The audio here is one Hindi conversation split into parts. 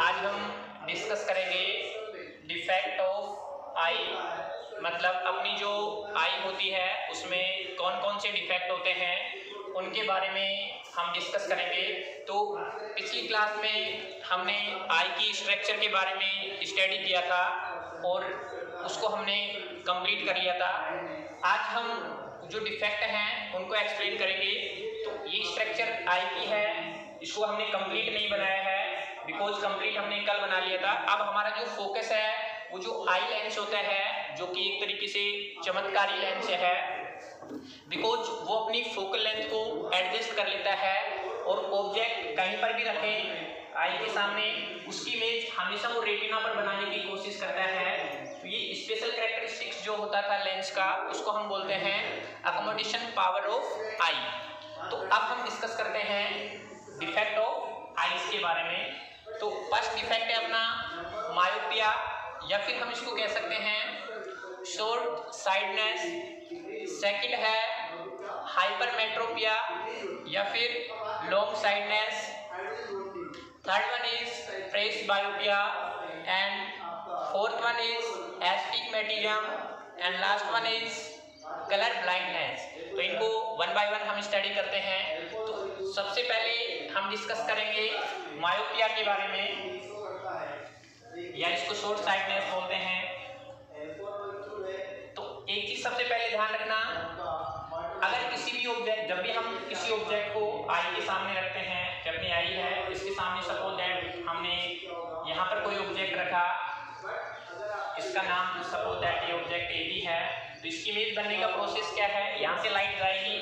आज हम डिस्कस करेंगे डिफेक्ट ऑफ़ आई मतलब अपनी जो आई होती है, उसमें कौन कौन से डिफेक्ट होते हैं, उनके बारे में हम डिस्कस करेंगे। तो पिछली क्लास में हमने आई की स्ट्रक्चर के बारे में स्टडी किया था और उसको हमने कंप्लीट कर लिया था। आज हम जो डिफेक्ट हैं, उनको एक्सप्लेन करेंगे। तो ये स्ट्रक्चर आई की है, इसको हमने कंप्लीट नहीं बनाया है। बिकॉज़ कंप्लीट हमने कल बना लिया था। अब हमारा जो फोकस है, वो जो आई लेंस होता है, जो कि एक तरीके से चमत्कारी लेंस है बिकॉज़ वो अपनी फोकल लेंथ को एडजस्ट कर लेता है और ऑब्जेक्ट कहीं पर भी रखे आई के सामने, उसकी इमेज हमेशा वो रेटिना पर बनाने की कोशिश करता है। तो ये स्पेशल कैरेक्टरिस्टिक्स जो होता था लेंस का, उसको हम बोलते हैं अकोमोडेशन पावर ऑफ़ आई तो अब हम डिस्कस करते हैं डिफेक्ट ऑफ़ आईज के बारे में फ़र्स्ट डिफेक्ट है अपना मायोपिया या फिर हम इसको कह सकते हैं शॉर्ट साइडनेस सेकंड है हाइपरमेट्रोपिया या फिर long sightedness third one is presbyopia and fourth one is astigmatism and last one is colour blindness तो इनको वन बाय वन हम स्टडी करते हैं। तो सबसे पहले हम डिस्कस करेंगे मायोपिया के बारे में, या इसको शॉर्ट साइडनेस बोलते हैं। तो एक चीज़ सबसे पहले ध्यान रखना, अगर किसी भी ऑब्जेक्ट जब भी हम किसी ऑब्जेक्ट को आई के सामने रखते हैं जब भी आई है, इसके सामने सपोज़ दैट हमने यहाँ पर कोई ऑब्जेक्ट रखा, इसका नाम सपोज़ दैट ये ऑब्जेक्ट ए बी है तो इसकी इमेज बनने का प्रोसेस क्या है? यहाँ से लाइट जाएगी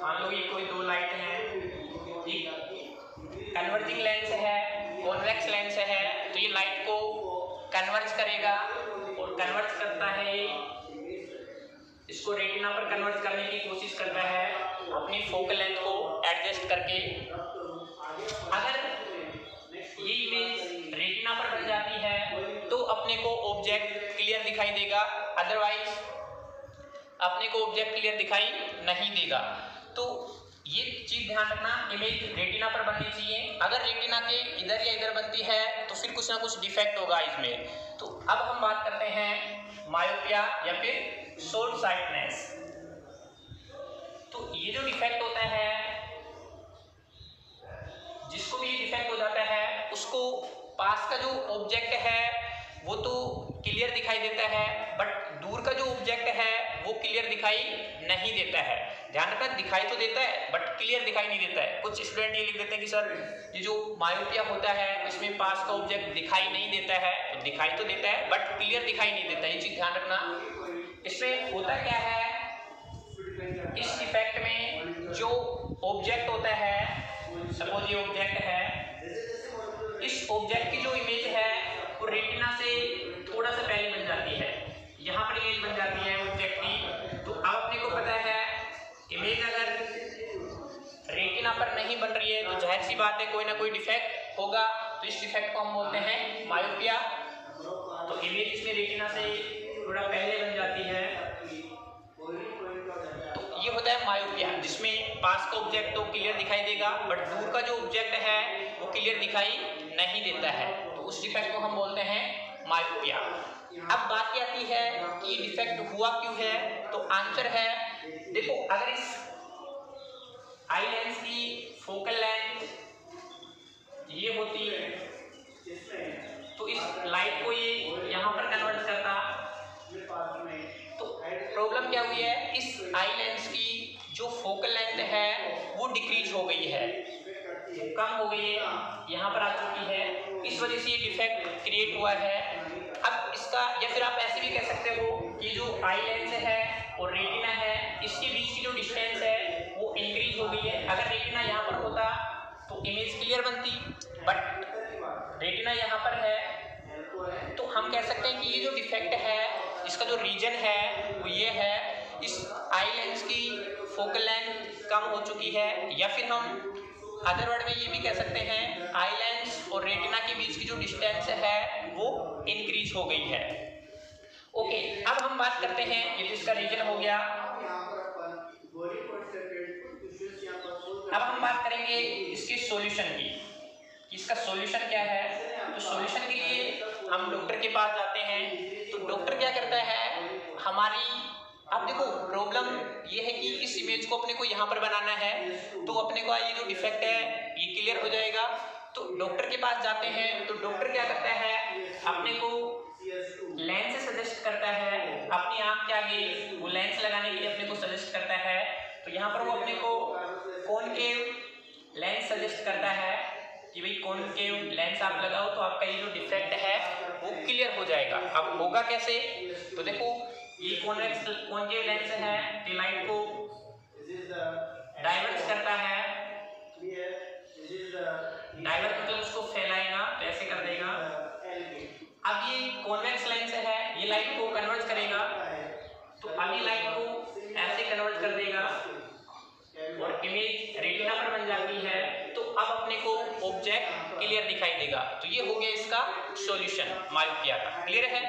मान लो ये कोई दो लाइट है कन्वर्जिंग लेंस है कॉन्वेक्स लेंस है तो ये लाइट को कन्वर्ज करेगा और कन्वर्ज करता है। इसको रेटिना पर कन्वर्ट करने की कोशिश करता है, अपनी फोकल लेंथ को एडजस्ट करके। अगर ये इमेज रेटिना पर बन जाती है तो अपने को ऑब्जेक्ट क्लियर दिखाई देगा। अदरवाइज़ अपने को ऑब्जेक्ट क्लियर दिखाई नहीं देगा। तो ये चीज़ ध्यान रखना इमेज रेटिना पर बननी चाहिए। अगर रेटिना के इधर या इधर बनती है तो फिर कुछ ना कुछ डिफेक्ट होगा इसमें। तो अब हम बात करते हैं मायोपिया या फिर शॉर्ट साइटनेस तो ये जो डिफेक्ट होता है, जिसको भी ये डिफेक्ट हो जाता है, उसको पास का जो ऑब्जेक्ट है, वो तो क्लियर दिखाई देता है बट दूर का जो ऑब्जेक्ट है वो क्लियर दिखाई नहीं देता है। ध्यान रखना, दिखाई तो देता है बट क्लियर दिखाई नहीं देता है। कुछ स्टूडेंट ये लिख देते हैं कि सर ये जो मायोपिया होता है, इसमें पास का ऑब्जेक्ट दिखाई नहीं देता है तो दिखाई तो देता है बट क्लियर दिखाई नहीं देता ये चीज़ ध्यान रखना। इसमें होता क्या है? इस डिफेक्ट में जो ऑब्जेक्ट होता है सपोज़ ये ऑब्जेक्ट है, इस ऑब्जेक्ट की जो इमेज है, वो रेटिना से थोड़ा सा पहले बन जाती है। यहाँ पर इमेज बन जाती है ऑब्जेक्ट की तो अब अपने को पता है इमेज अगर रेटिना पर नहीं बन रही है तो ज़ाहिर सी बात है, कोई ना कोई डिफेक्ट होगा। तो इस डिफेक्ट को हम बोलते हैं मायोपिया तो इमेज इसमें रेटिना से थोड़ा पहले बन जाती है। तो ये होता है मायोपिया जिसमें पास का ऑब्जेक्ट तो क्लियर दिखाई देगा बट दूर का जो ऑब्जेक्ट है, वो क्लियर दिखाई नहीं देता है। तो उस डिफेक्ट को हम बोलते हैं मायोपिया अब बात आती है कि ये डिफेक्ट हुआ क्यों है? तो आंसर है, देखो, अगर इस आई लेंस की फोकल लेंथ ये होती है तो इस लाइट को ये यहाँ पर कन्वर्ट करता। तो प्रॉब्लम क्या हुई है? इस आई लेंस की जो फोकल लेंथ है, वो डिक्रीज हो गई है। कम हो गई है, यहाँ पर आ चुकी है। इस वजह से ये डिफेक्ट क्रिएट हुआ है। अब इसका, या फिर आप ऐसे भी कह सकते हो कि जो आई लेंस है और रेटिना है, इसके बीच की जो डिस्टेंस है, वो इंक्रीज हो गई है। अगर रेटिना यहाँ पर होता तो इमेज क्लियर बनती। बट रेटिना यहाँ पर है तो हम कह सकते हैं कि ये जो डिफेक्ट है, इसका जो रीजन है, वो ये है। इस आई लेंस की फोकल लेंथ कम हो चुकी है, या फिर हम अदर वर्ड में ये भी कह सकते हैं आई लेंस और रेटिना के बीच की जो डिस्टेंस है, वो इंक्रीज हो गई है। ओके अब हम बात करते हैं, ये तो इसका रीजन हो गया। अब हम बात करेंगे इसके सॉल्यूशन की इसका सॉल्यूशन क्या है? तो सॉल्यूशन के लिए हम डॉक्टर के पास जाते हैं। तो डॉक्टर क्या करता है? हमारी अब देखो प्रॉब्लम ये है कि इस इमेज को अपने को यहाँ पर बनाना है तो अपने को ये जो डिफेक्ट है, ये क्लियर हो जाएगा। तो डॉक्टर के पास जाते हैं तो डॉक्टर क्या करता है? अपने को लेंस सजेस्ट करता है, अपनी आँख के आगे वो लेंस लगाने के लिए अपने को सजेस्ट करता है। तो यहाँ पर वो अपने को कौन के लेंस सजेस्ट करता है कि भाई कौन के लेंस आप लगाओ तो आपका ये जो डिफेक्ट है, वो क्लियर हो जाएगा। अब होगा कैसे? तो देखो ये कॉन्वेक्स कॉन्केव लेंस है? ये लाइट को डाइवर्ट करता है। डाइवर्ट मतलब उसको फैलाएगा तो ऐसे कर देगा। अब ये कॉन्वेक्स लेंस है, ये लाइट को कन्वर्ट करेगा। तो ये लाइट को ऐसे कन्वर्ट कर देगा। और इमेज रेटिना पर बन जाती है। तो अब अपने को ऑब्जेक्ट क्लियर दिखाई देगा। तो ये हो गया इसका सॉल्यूशन मायोपिया का क्लियर है?